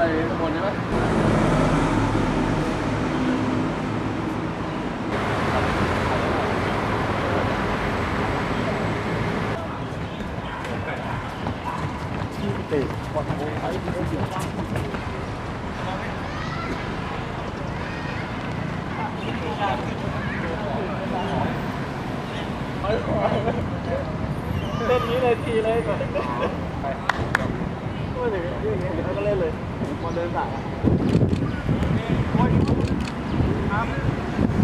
ไปบนได้ไหมดวัดไอ้ที่เขาเสีเต้นนี้เลยทีเลยก่อน ก็อย่างนี้อย่างนี้แล้วก็เล่นเลยพอเดินสายอะ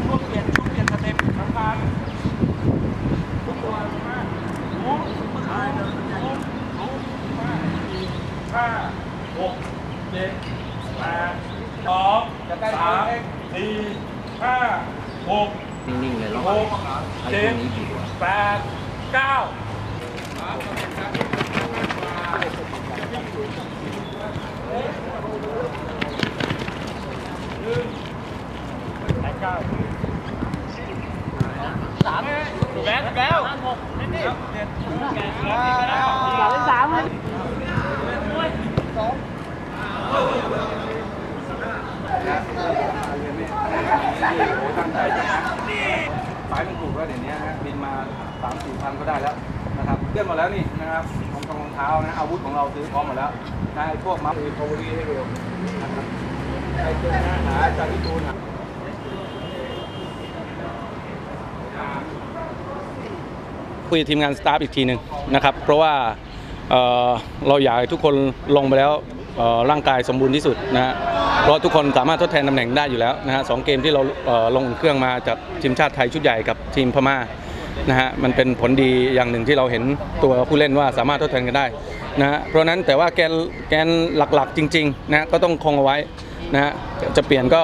ช่วงเปลี่ยนช่วงเปลี่ยนสเต็ปทางการทุกตัวมากโอ้ห้าห้าหกเจ็ดแปดสองสามสี่ห้าหกนิ่งๆเลยแล้วหกใช้เจ็ตัวดนี้ดีกว่าแปดเก้า สามถูกแล้วถูกแล้วหกเล่นดิเจ็ดสามเล่นสามเลยตั้งใจจะนะสายมันถูกแล้วเดี๋ยวนี้ฮะบินมาสามสี่พันก็ได้แล้วนะครับเลื่อนหมดแล้วนี่นะครับของรองเท้านะอาวุธของเราซื้อพร้อมหมดแล้วนะไอ้พวกมัฟอีโคเวอรี่ให้เร็วนะครับใครเจอหน้าหาอาจารย์ที่ตูนหา คุยกับทีมงานสตาฟอีกทีหนึ่งนะครับ เพราะว่าเเราอยากให้ทุกคนลงไปแล้วร่างกายสมบูรณ์ที่สุดนะฮะเพราะทุกคนสามารถทดแทนตำแหน่งได้อยู่แล้วนะฮะสองเกมที่เราเลงเครื่องมาจากทีมชาติไทยชุดใหญ่กับทีมพม่านะฮะมันเป็นผลดีอย่างหนึ่งที่เราเห็นตัวผู้เล่นว่าสามารถทดแทนกันได้นะฮะเพราะนั้นแต่ว่าแกนแกนหลักๆจริงๆนะฮะก็ต้องคงเอาไว้นะฮะจะเปลี่ยนก็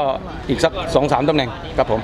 อีกสัก2-3ตำแหน่งครับผม